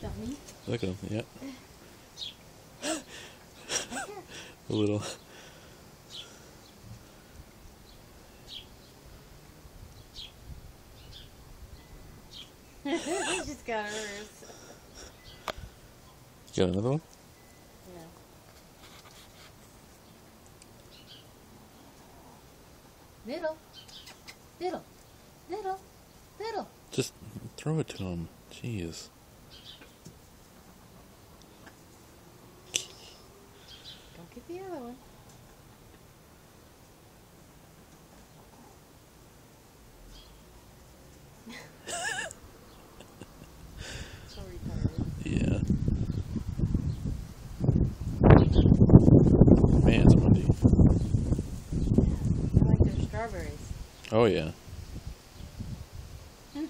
dummy. Look at him. Yeah. A little. he just got hers. You got another one? Yeah. Little, little, little, little. Just throw it to him. Jeez. The other one. Yeah. Man, it's windy. I like their strawberries. Oh yeah.